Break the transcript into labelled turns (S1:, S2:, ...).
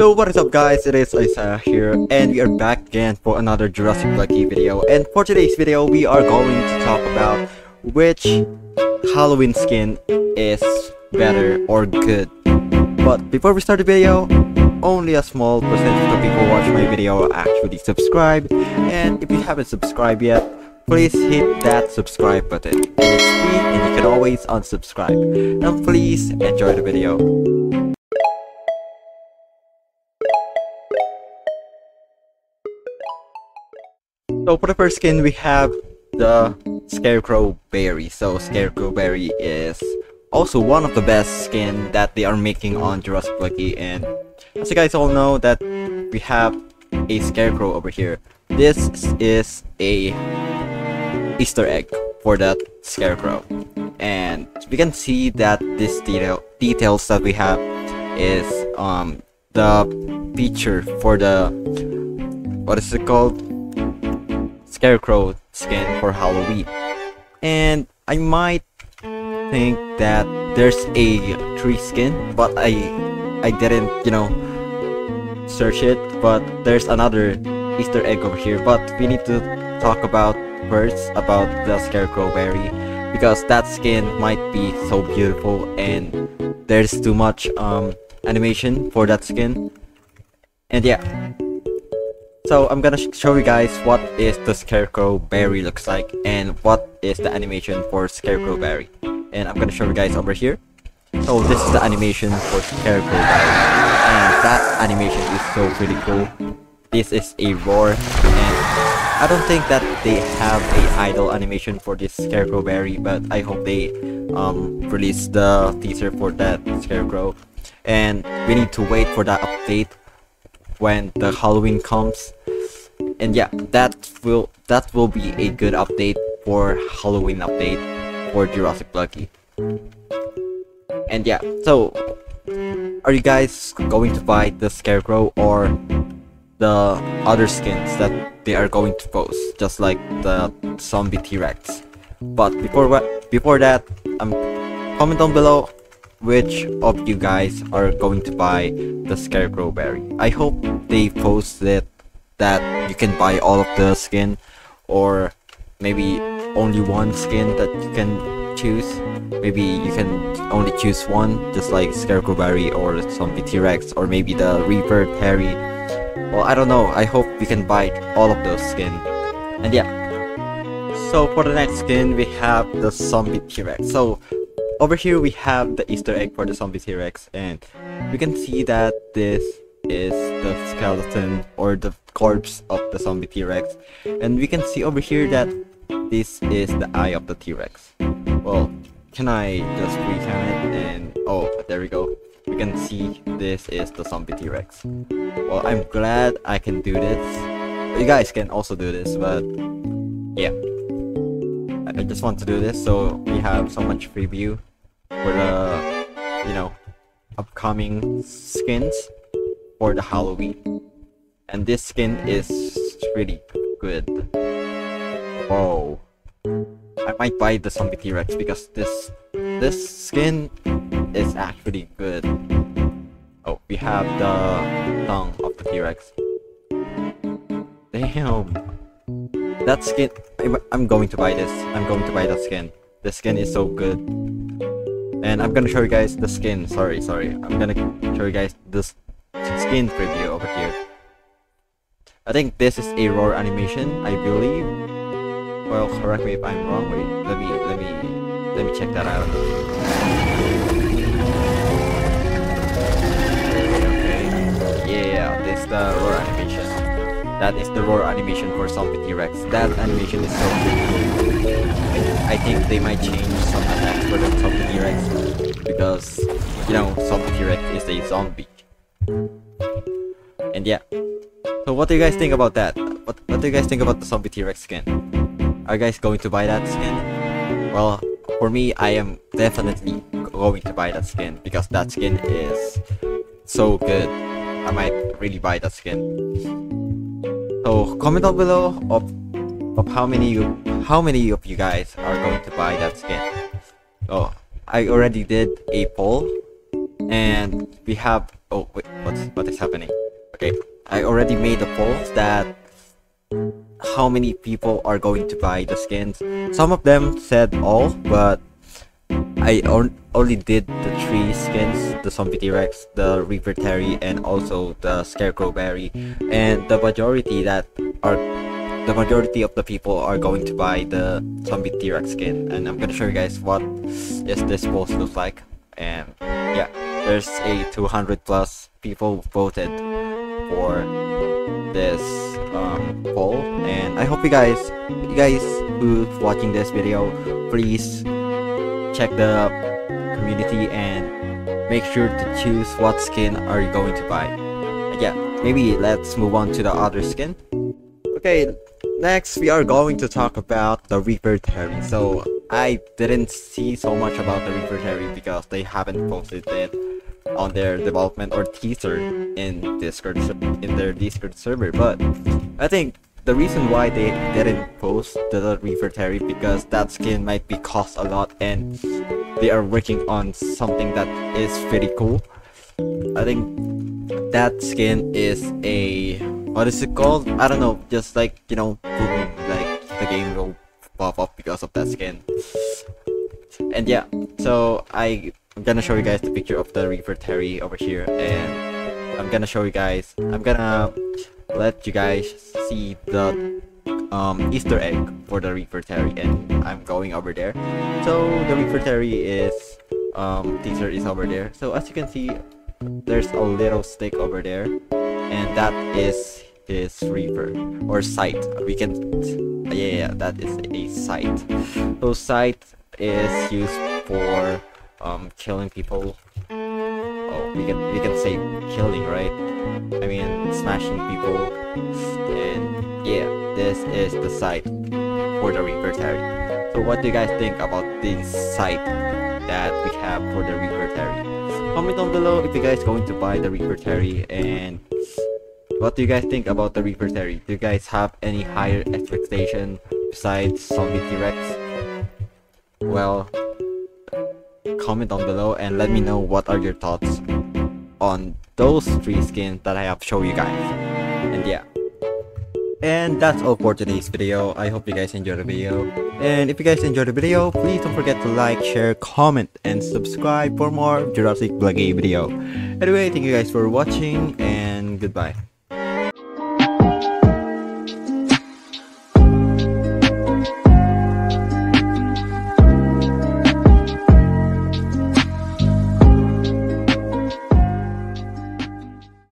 S1: So what is up guys, it is Isaiah here and we are back again for another Jurassic Blocky video and for today's video we are going to talk about which Halloween skin is better or good. But before we start the video, only a small percentage of people watch my video actually subscribe and if you haven't subscribed yet, please hit that subscribe button and it's free and you can always unsubscribe. Now please enjoy the video. So for the first skin we have the Scarecrow Berry. So Scarecrow Berry is also one of the best skin that they are making on Jurassic Blocky and as you guys all know that we have a Scarecrow over here. This is a Easter egg for that Scarecrow and we can see that this detail details that we have is um the feature for the what is it called scarecrow skin for Halloween. And I might think that there's a tree skin, but I I didn't, you know, search it, but there's another Easter egg over here, but we need to talk about first about the scarecrow berry because that skin might be so beautiful and there's too much um animation for that skin. And yeah, so I'm gonna show you guys what is the Scarecrow Berry looks like and what is the animation for Scarecrow Berry. And I'm gonna show you guys over here. So this is the animation for Scarecrow Berry. And that animation is so pretty cool. This is a roar and I don't think that they have a idle animation for this Scarecrow Berry but I hope they um, release the teaser for that Scarecrow. And we need to wait for that update when the Halloween comes. And yeah, that will that will be a good update for Halloween update for Jurassic Blocky. And yeah, so are you guys going to buy the Scarecrow or the other skins that they are going to post, just like the zombie T-Rex? But before what before that, um, comment down below which of you guys are going to buy the Scarecrow Berry. I hope they post it that you can buy all of the skin or maybe only one skin that you can choose. Maybe you can only choose one, just like Scarecrow Berry or Zombie T-Rex or maybe the Reaper Terry. Well, I don't know. I hope we can buy all of those skin. And yeah. So for the next skin, we have the Zombie T-Rex. So over here we have the Easter egg for the zombie T-Rex and we can see that this is the skeleton or the corpse of the zombie T-Rex and we can see over here that this is the eye of the T-Rex. Well, can I just recount it and oh there we go. We can see this is the zombie T-Rex. Well, I'm glad I can do this. You guys can also do this, but yeah. I just want to do this so we have so much preview for the you know upcoming skins for the Halloween. And this skin is really good. Whoa. I might buy the zombie T-Rex because this this skin is actually good. Oh, we have the tongue of the T-Rex. Damn. That skin, I'm going to buy this. I'm going to buy that skin. The skin is so good and I'm gonna show you guys the skin. Sorry sorry. I'm gonna show you guys this skin preview over here. I think this is a raw animation I believe. Well correct me if I'm wrong wait let me let me let me check that out. Okay. Yeah this is the raw animation that is the roar animation for Zombie T-Rex. That animation is so cool. I think they might change some attacks for the Zombie T-Rex because, you know, Zombie T-Rex is a zombie. And yeah. So what do you guys think about that? What, what do you guys think about the Zombie T-Rex skin? Are you guys going to buy that skin? Well, for me, I am definitely going to buy that skin because that skin is so good. I might really buy that skin. So comment down below of of how many you how many of you guys are going to buy that skin. So I already did a poll and we have Oh wait, what's what is happening? Okay, I already made a poll that how many people are going to buy the skins. Some of them said all, but I on only did the three skins, the Zombie T-Rex, the Reaper Terry, and also the Scarecrow Barry. And the majority that are the majority of the people are going to buy the Zombie T-Rex skin. And I'm gonna show you guys what is this post looks like. And yeah, there's a 200 plus people voted for this um, poll and I hope you guys you guys who's watching this video please check the community and make sure to choose what skin are you going to buy yeah maybe let's move on to the other skin okay next we are going to talk about the Reaper Terry so I didn't see so much about the Reaper Terry because they haven't posted it on their development or teaser in Discord in their Discord server. But I think the reason why they didn't post the Reaper Terry because that skin might be cost a lot and they are working on something that is pretty cool. I think that skin is a what is it called? I don't know, just like you know, boom, like the game will pop up because of that skin. And yeah, so I I'm gonna show you guys the picture of the Reaper Terry over here and I'm gonna show you guys I'm gonna let you guys see the um, Easter egg for the Reaper Terry and I'm going over there. So the Reaper Terry is um, teaser is over there. So as you can see there's a little stick over there and that is his Reaper or sight. We can yeah, yeah that is a sight. So sight is used for um killing people we can we can say killing right? I mean smashing people. And yeah this is the site for the reaper terry. So what do you guys think about this site that we have for the reaper terry? Comment down below if you guys going to buy the reaper terry and what do you guys think about the reaper terry? Do you guys have any higher expectation besides zombie t-rex? Well comment down below and let me know what are your thoughts on those three skins that I have shown you guys. And yeah. And that's all for today's video. I hope you guys enjoyed the video. And if you guys enjoyed the video, please don't forget to like, share, comment, and subscribe for more Jurassic Blocky video. Anyway, thank you guys for watching and goodbye.